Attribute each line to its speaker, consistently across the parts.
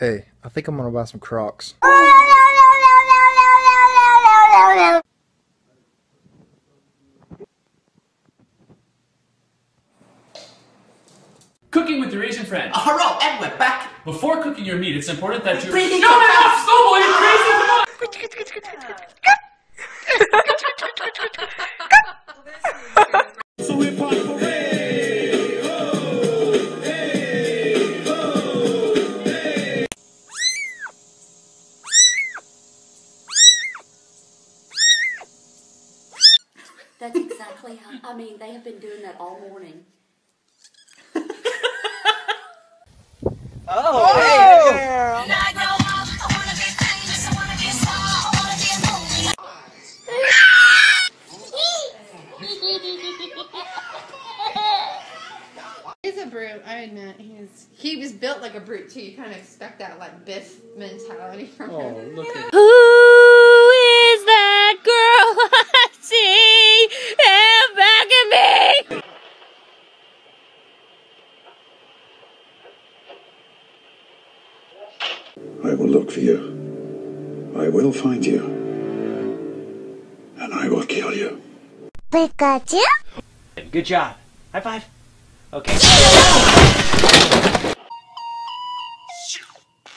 Speaker 1: Hey, I think I'm gonna buy some Crocs.
Speaker 2: Cooking with your Asian friend.
Speaker 3: Uh, Hello, and we're back.
Speaker 2: Before cooking your meat, it's important that you.
Speaker 3: Breathing
Speaker 2: Shut it off, Snowball! You're crazy!
Speaker 4: admit. He's he was built like a brute too. You kind of expect that like Biff mentality from
Speaker 1: Oh,
Speaker 4: him.
Speaker 1: look at
Speaker 5: Who is that girl I see in back of me?
Speaker 6: I will look for you. I will find you. And I will kill you. We got you?
Speaker 3: Good job. High five. Okay.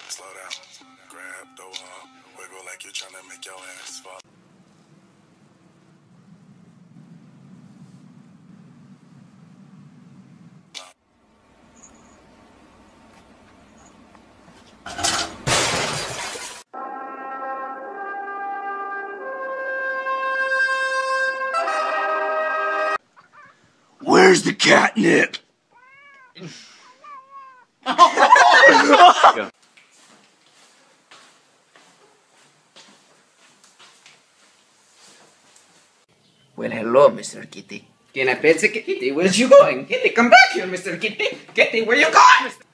Speaker 7: Slow down. Grab the wall. Wiggle like you're trying to make your ass fall.
Speaker 6: Where's the catnip?
Speaker 3: Well, hello, Mr. Kitty. Can I pet the kitty? Where's you going? Kitty, come back here, Mr. Kitty. Kitty, where you going? Mr.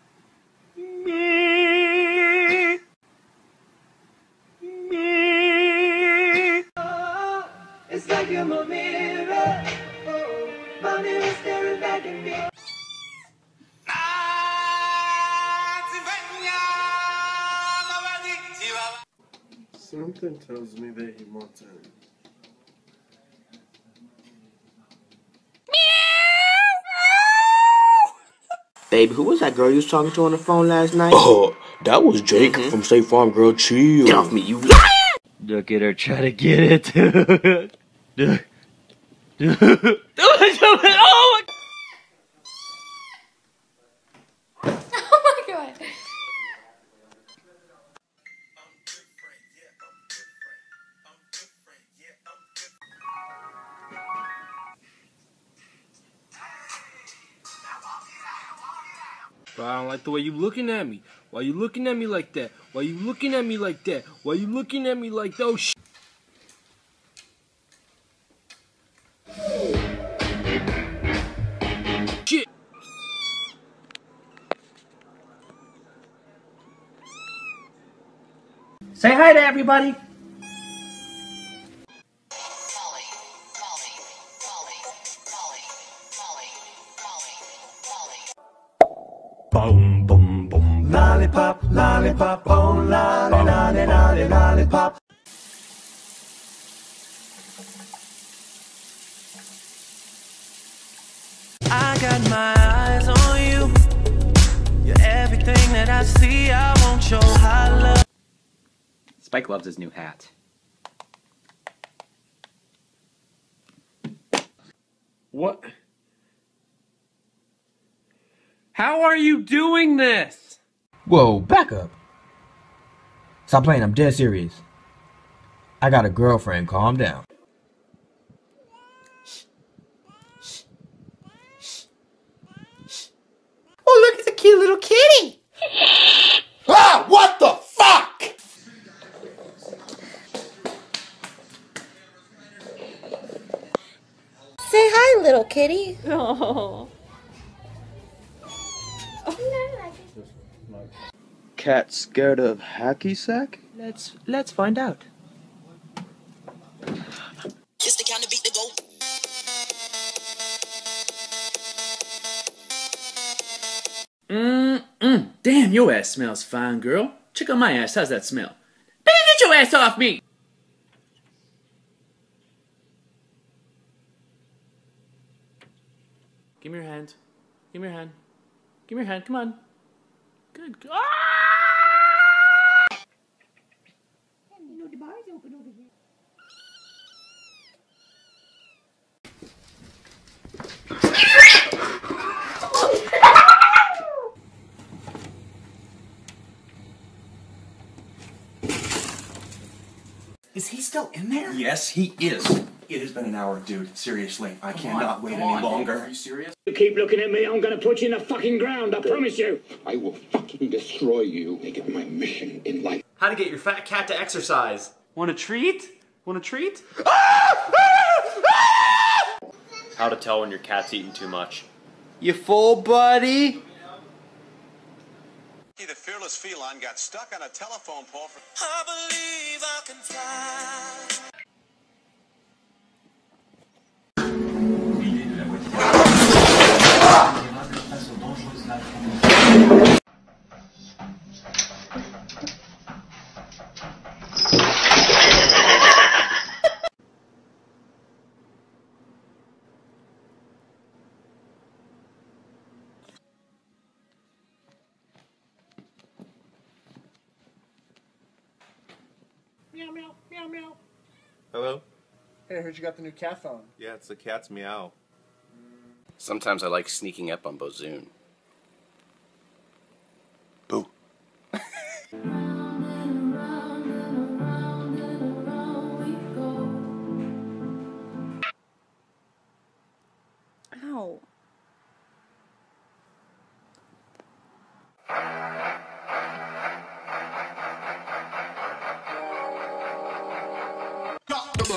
Speaker 3: It's like you're my mirror. Oh, my mirror staring back at me.
Speaker 7: Something tells me that he wants in.
Speaker 3: Babe, who was that girl you was talking to on the phone last night?
Speaker 8: Oh, that was Jake mm-hmm. from State Farm Girl Chill.
Speaker 3: Get off me, you liar!
Speaker 8: Look at her try to get it.
Speaker 5: oh
Speaker 8: the way you looking at me. Why you looking at me like that? Why you looking at me like that? Why you looking at me like that? Oh, sh- Shit.
Speaker 3: Say hi to everybody.
Speaker 6: Lollipop.
Speaker 9: I got my eyes on you. You're everything that I see. I want your high love.
Speaker 3: Spike loves his new hat.
Speaker 8: What? How are you doing this?
Speaker 10: Whoa, back up. Stop playing, I'm dead serious. I got a girlfriend, calm down.
Speaker 3: Oh, look at the cute little kitty.
Speaker 6: Ah, what the fuck?
Speaker 5: Say hi, little kitty.
Speaker 4: Oh.
Speaker 8: Cat scared of hacky sack? Let's let's find out.
Speaker 9: Kiss the counter, beat the go.
Speaker 8: Mm-mm.
Speaker 2: Damn, your ass smells fine, girl. Check out my ass. How's that smell? Baby, get your ass off me! Give me your hand. Give me your hand. Give me your hand. Come on. Good. g- Ah!
Speaker 11: Is he still in there?
Speaker 6: Yes, he is. It has been an hour, dude. Seriously, I cannot wait any
Speaker 11: on,
Speaker 6: longer.
Speaker 11: Are you serious?
Speaker 12: You keep looking at me, I'm gonna put you in the fucking ground, I promise you. I will fucking destroy you. Make it my mission in life.
Speaker 11: How to get your fat cat to exercise. Want a treat? Want a treat?
Speaker 13: How to tell when your cat's eating too much.
Speaker 14: You full, buddy?
Speaker 15: The fearless feline got stuck on a telephone pole for.
Speaker 16: I believe I can fly.
Speaker 1: Heard you got the new cat phone.
Speaker 17: Yeah, it's the cat's meow.
Speaker 13: Sometimes I like sneaking up on Bozoon.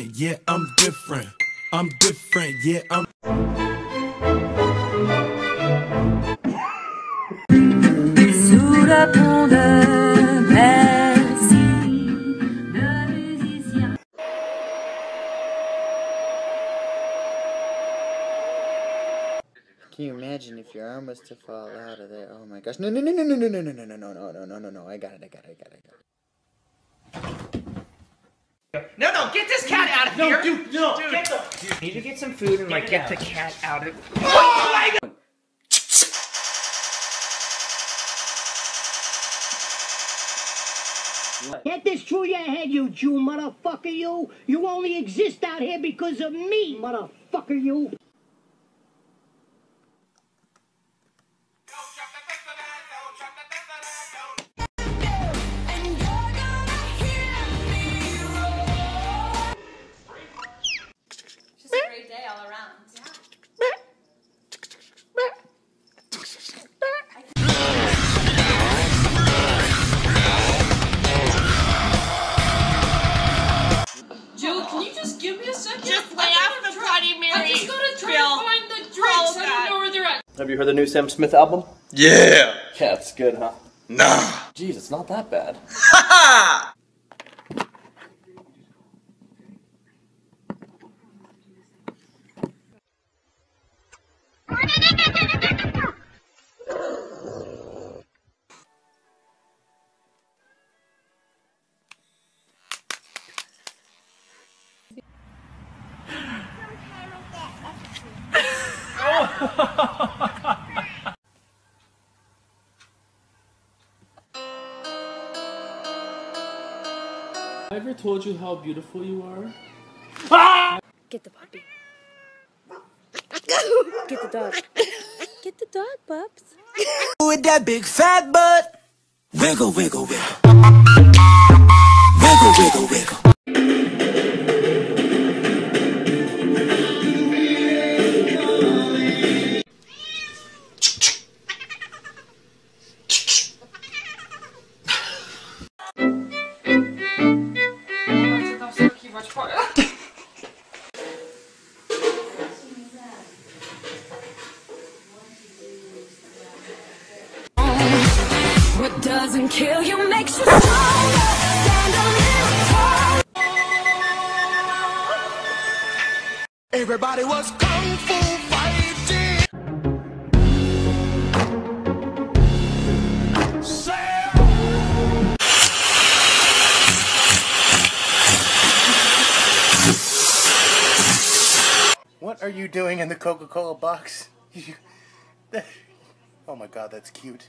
Speaker 16: different, yeah, I'm different. I'm different, yeah, I'm.
Speaker 5: Sous le pont de Bercy, le musicien.
Speaker 1: Can you imagine if your arm was to fall out of there? Oh my gosh. No, no, no, no, no, no, no, no, no, no, no, no, no, no, no, no. I got it, I got it, I got it, I got it.
Speaker 18: No, no, get this cat out of
Speaker 11: No,
Speaker 18: here!
Speaker 11: dude, no,
Speaker 18: Dude,
Speaker 11: get the-
Speaker 18: dude, need to get some food and like
Speaker 11: Get
Speaker 18: get the cat out of. Oh my god!
Speaker 12: Get this through your head, you Jew motherfucker, you! You only exist out here because of me, motherfucker, you!
Speaker 19: The new Sam Smith album?
Speaker 18: Yeah.
Speaker 19: Yeah, it's good, huh?
Speaker 18: Nah.
Speaker 19: Jeez, it's not that bad.
Speaker 20: I ever told you how beautiful you are?
Speaker 21: Get the puppy. Get the dog. Get the dog, pups.
Speaker 22: With that big fat butt. Wiggle, wiggle, wiggle. Wiggle, wiggle, wiggle.
Speaker 5: Doesn't kill you makes you stronger. Stand a taller.
Speaker 22: Everybody was kung fu fighting.
Speaker 6: What are you doing in the Coca-Cola box? Oh my god, that's cute.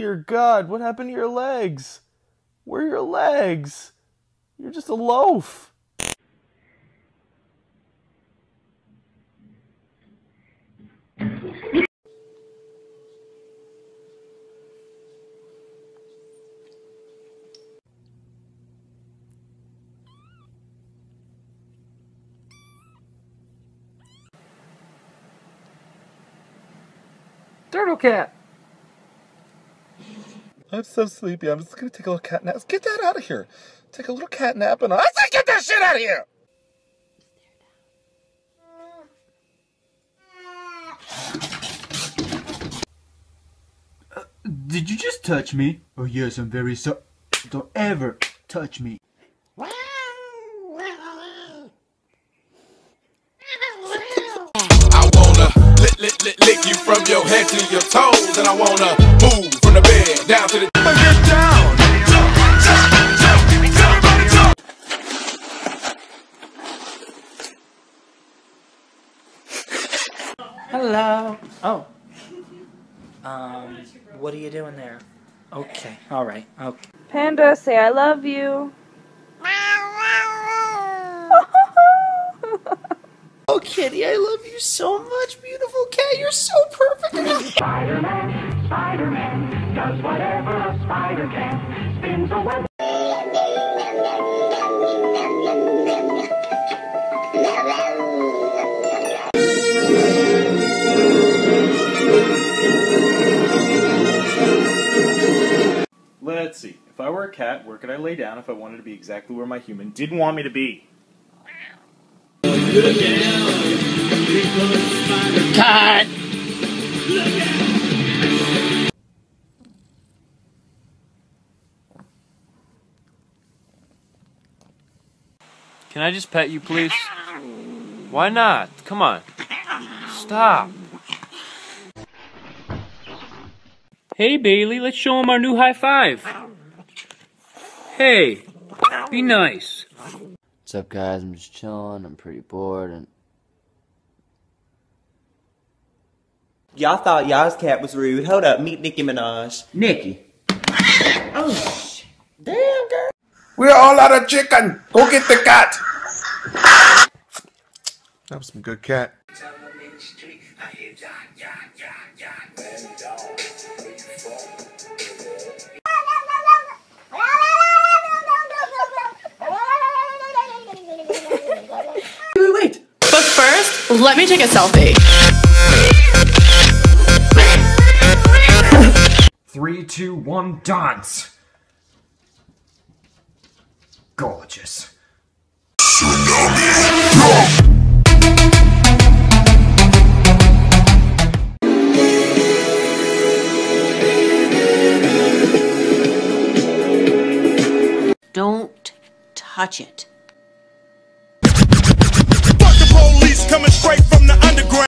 Speaker 19: Dear God, what happened to your legs? Where are your legs? You're just a loaf.
Speaker 18: Turtle cat.
Speaker 23: I'm so sleepy. I'm just gonna take a little cat nap. Get that out of here. Take a little cat nap and I say get that shit out of here.
Speaker 16: Did you just touch me? Oh yes, I'm very sorry. Don't ever touch me.
Speaker 7: From your head to your toes, and I wanna move from the bed down to the. Get down.
Speaker 24: Hello. Oh. Um, what are you doing there? Okay. All right. Okay.
Speaker 25: Panda, say I love you.
Speaker 26: Oh, Kitty, I love you so much, beautiful cat. You're so perfect.
Speaker 22: Spider-Man, Spider-Man, does whatever a spider can. Spins a web.
Speaker 19: Let's see. If I were a cat, where could I lay down if I wanted to be exactly where my human didn't want me to be?
Speaker 24: Cut.
Speaker 2: Can I just pet you, please? Why not? Come on. Stop. Hey, Bailey, let's show him our new high five. Hey, be nice.
Speaker 12: What's up, guys? I'm just chilling. I'm pretty bored, and
Speaker 27: Y'all thought y'all's cat was rude. Hold up, meet Nicki Minaj.
Speaker 26: Nicki.
Speaker 27: Oh, sh- damn, girl.
Speaker 7: We're all out of chicken. Go get the cat.
Speaker 23: That was some good cat.
Speaker 22: Let me take a selfie.
Speaker 23: Three, two, one, dance. Gorgeous.
Speaker 28: Don't touch it. coming straight from the underground.